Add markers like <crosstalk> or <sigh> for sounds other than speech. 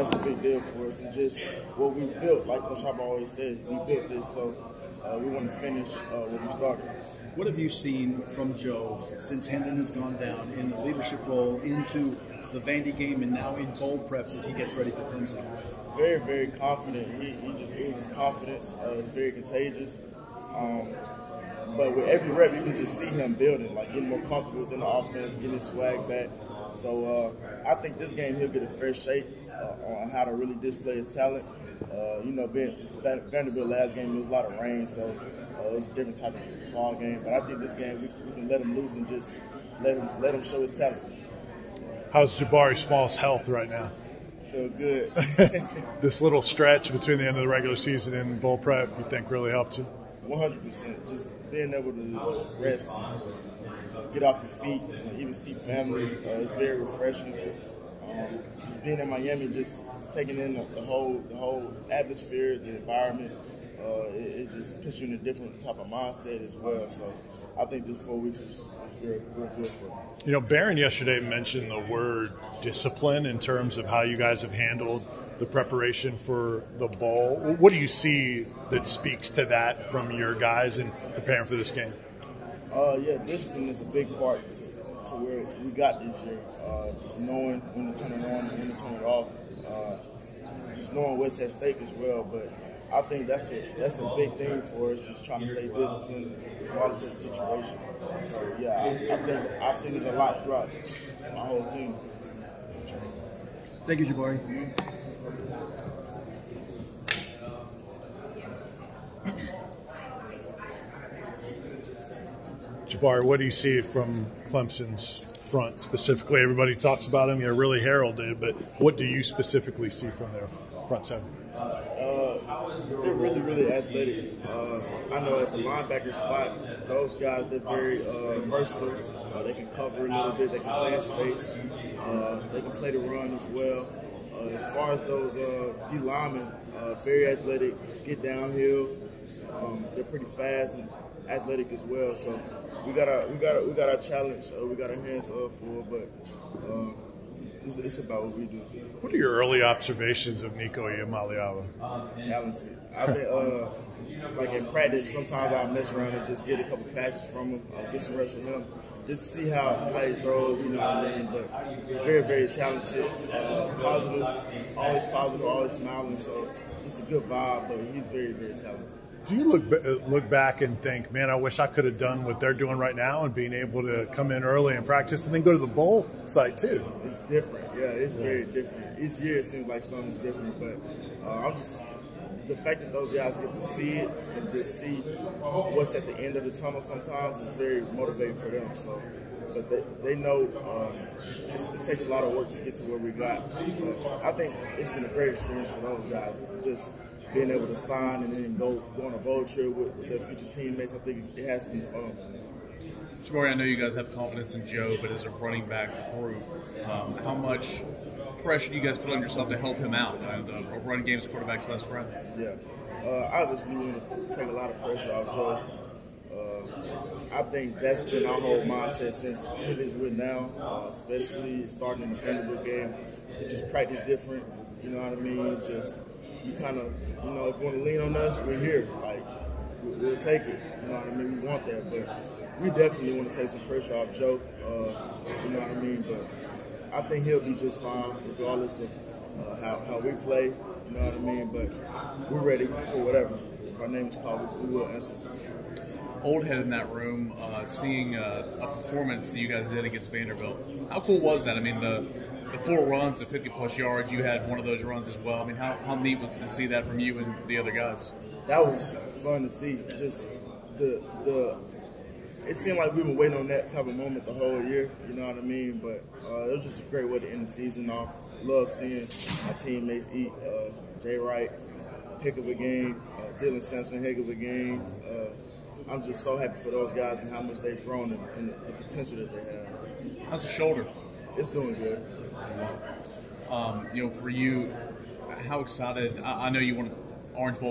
that's a big deal for us. And just what we built, like Coach Hopper always says, we built this, so uh, we want to finish uh, what we started. What have you seen from Joe since Hendon has gone down in the leadership role into the Vandy game and now in bowl preps as he gets ready for Clemson? Very, very confident. He, he just his confidence. Uh, it's very contagious. Um, but with every rep, you can just see him building, like getting more comfortable within the offense, getting his swag back. So uh, I think this game he'll get a fair shake uh, on how to really display his talent. Uh, you know, being Vanderbilt last game, there was a lot of rain, so uh, it was a different type of ball game. But I think this game we, we can let him loose and just let him let him show his talent. How's Jabari Small's health right now? Feel good. <laughs> this little stretch between the end of the regular season and bowl prep, you think really helped you? 100%. Just being able to rest, get off your feet, even see family uh, is very refreshing. Um, just being in Miami, just taking in the, the, whole the whole atmosphere, the environment, uh, it, it, just puts you in a different type of mindset as well. So I think this four weeks very, very good for. You know, Behren yesterday mentioned the word discipline in terms of how you guys have handled the preparation for the bowl. What do you see that speaks to that from your guys in preparing for this game? Uh, yeah, discipline is a big part to, to where we got this year. Uh, just knowing when to turn it on and when to turn it off. Uh, just knowing what's at stake as well. But I think that's a that's a big thing for us, just trying to stay disciplined regardless of the situation. So yeah, I, I think I've seen it a lot throughout my whole team. Thank you, Jabari. Jabari, what do you see from Clemson's front specifically? Everybody talks about them, you're really heralded, but what do you specifically see from their front seven? Uh, they're really, really athletic. Uh, I know at the linebacker spot, those guys, they're very uh, versatile. Uh, they can cover a little bit, they can play space, uh, they can play the run as well. Uh, as far as those D linemen, very athletic, get downhill. Um, they're pretty fast and athletic as well. So we got our we got our, we got our challenge. Uh, we got our hands up for, but um, it's, it's, about what we do. What are your early observations of Nico Iamaleava? Talented. I've been uh, like in practice. Sometimes I mess around and just get a couple passes from him, uh, get some reps from him, just see how, how he throws. You know what I mean? But very very talented, uh, positive, always positive, always smiling. So just a good vibe. But he's very very talented do you look look back and think, man, I wish I could have done what they're doing right now and being able to come in early and practice and then go to the bowl site too? It's different, yeah. It's yeah. very different. Each year it seems like something's different, but uh, I'm just the fact that those guys get to see it and just see what's at the end of the tunnel sometimes is very motivating for them. So, but they, they know um, it takes a lot of work to get to where we got. But I think it's been a great experience for those guys. Just being able to sign and then go, go on a boat trip with their future teammates, I think it has to be fun for them. Jabari, I know you guys have confidence in Joe, but as a running back group, um, how much pressure do you guys put on yourself to help him out? Uh, the run game's quarterback's best friend. Yeah, uh, obviously we to take a lot of pressure off Joe. Uh, I think that's been our whole mindset since it is with now, uh, especially starting in the Vanderbilt game. It Just practice different, you know what I mean? Just you kind of, you know, if you want to lean on us, we're here. Like, we'll take it. You know what I mean? We want that, but we definitely want to take some pressure off Joe. Uh, you know what I mean? But I think he'll be just fine, regardless of uh, how, how we play. You know what I mean? But we're ready for whatever. If our name is called, we will answer. Old head in that room, uh, seeing a, a performance that you guys did against Vanderbilt. How cool was that? I mean, the the four runs of 50 plus yards, you had one of those runs as well. I mean, how, how neat was it to see that from you and the other guys? That was fun to see. Just the the. It seemed like we were waiting on that type of moment the whole year. You know what I mean? But uh, it was just a great way to end the season off. Love seeing my teammates eat. Uh, Jay Wright, heck of a game. Uh, Dylan Sampson, heck of a game. Uh, I'm just so happy for those guys and how much they've grown and, and the, the potential that they have. How's the shoulder? It's doing good. Um, you know, for you, how excited? I, I know you want Orange Bowl